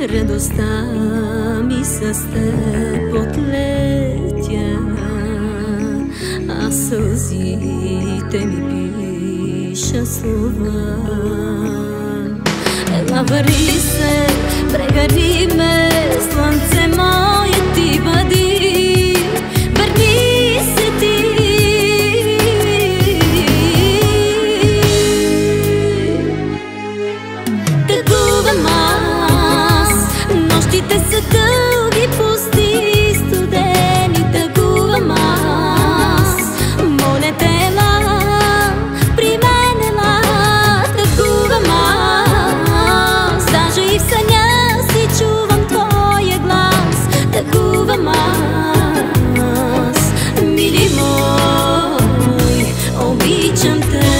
радостта ми с теб отлетя, а сълзите ми пиша слова. Ела вари се, прегари ме, слънце ми trong tay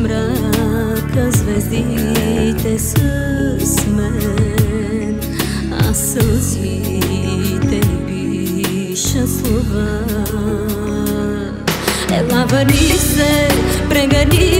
мрака звездите с мен, а сълзите пиша слова. Ела, върни се, прегърни